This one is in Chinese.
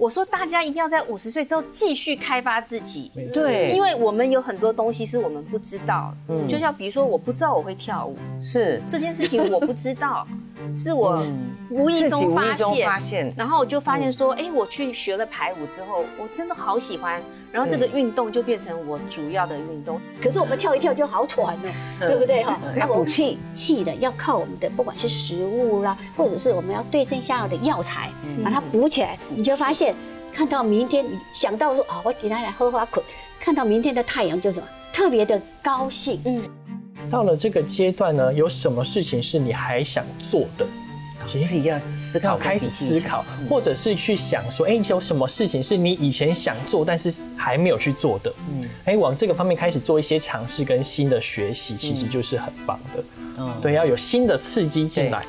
我说大家一定要在五十岁之后继续开发自己，对，因为我们有很多东西是我们不知道，嗯，就像比如说我不知道我会跳舞，是这件事情我不知道，是我无意中发现，然后我就发现说，哎，我去学了排舞之后，我真的好喜欢。然后这个运动就变成我主要的运动，可是我们跳一跳就好喘了，对不对？哈？那补气。气的，要靠我们的不管是食物啦，或者是我们要对症下药的药材，把它补起来，你就发现，看到明天你想到说啊，我给他来喝花苦，看到明天的太阳就什么特别的高兴。嗯，到了这个阶段呢，有什么事情是你还想做的？自己要思考，开始思考，或者是去想说，哎，有什么事情是你以前想做，但是还没有去做的？嗯，哎，往这个方面开始做一些尝试跟新的学习，其实就是很棒的。嗯，对，要有新的刺激进来。